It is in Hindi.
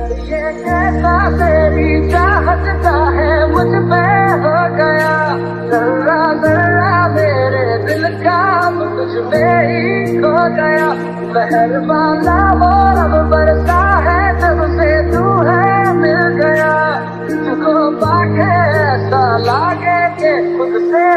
ये कैसा तेरी चाहत का है मुझ पे हो गया जरा जरा मेरे दिल का तुझ में ही खो गया पहर वाला वो रब बरसा है तब से तू है मिल गया तुझको पाके ऐसा लागे के खुद से